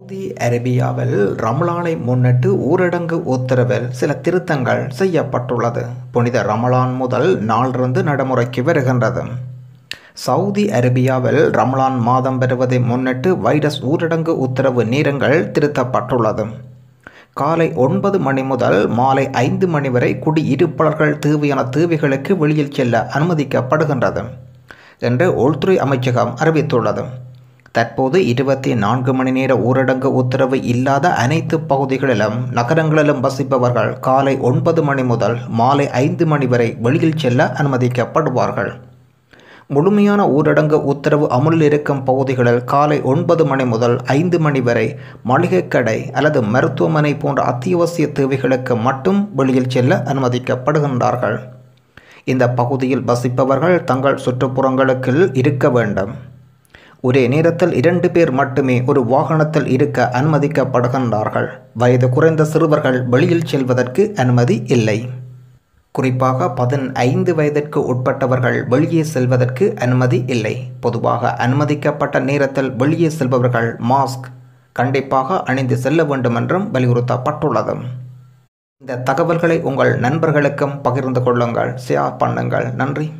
Saudi அரேபியாவில் ரமலானை முன்னிட்டு ஊரடங்கு உத்தரவில் சில திருத்தங்கள் செய்யப்பட்டுள்ளது. புனித ரமலான் முதல் நாளிலிருந்து நடைமுறைக்கு வருகின்றது. சவுதி அரேபியாவில் ரமலான் மாதம் பெறுவதை முன்னிட்டு வைரஸ் ஊரடங்கு உத்தரவு நேரங்கள் திருத்தப்பட்டுள்ளது. காலை ஒன்பது மணி முதல் மாலை ஐந்து மணி வரை குடியிருப்பாளர்கள் தேவையான தேவைகளுக்கு வெளியில் செல்ல அனுமதிக்கப்படுகின்றது என்று உள்துறை அமைச்சகம் அறிவித்துள்ளது. தற்போது இருபத்தி நான்கு மணி நேர ஊரடங்கு உத்தரவு இல்லாத அனைத்து பகுதிகளிலும் நகரங்களிலும் வசிப்பவர்கள் காலை ஒன்பது மணி முதல் மாலை ஐந்து மணி வரை வெளியில் செல்ல அனுமதிக்கப்படுவார்கள். முழுமையான ஊரடங்கு உத்தரவு அமுலில் இருக்கும் பகுதிகளில் காலை ஒன்பது மணி முதல் ஐந்து மணி வரை மளிகை கடை அல்லது மருத்துவமனை போன்ற அத்தியாவசிய தேவைகளுக்கு மட்டும் வெளியில் செல்ல அனுமதிக்கப்படுகின்றார்கள். இந்த பகுதியில் வசிப்பவர்கள் தங்கள் சுற்றுப்புறங்களுக்கு இருக்க வேண்டும். ஒரே நேரத்தில் இரண்டு பேர் மட்டுமே ஒரு வாகனத்தில் இருக்க அனுமதிக்கப்படுகின்றார்கள். வயது குறைந்த சிறுவர்கள் வெளியில் செல்வதற்கு அனுமதி இல்லை. குறிப்பாக பதினைந்து வயதிற்கு உட்பட்டவர்கள் வெளியே செல்வதற்கு அனுமதி இல்லை. பொதுவாக அனுமதிக்கப்பட்ட நேரத்தில் வெளியே செல்பவர்கள் மாஸ்க் கண்டிப்பாக அணிந்து செல்ல வேண்டும் என்றும் வலியுறுத்தப்பட்டுள்ளது. இந்த தகவல்களை உங்கள் நண்பர்களுக்கும் பகிர்ந்து கொள்ளுங்கள். ஷேர் பண்ணுங்கள். நன்றி.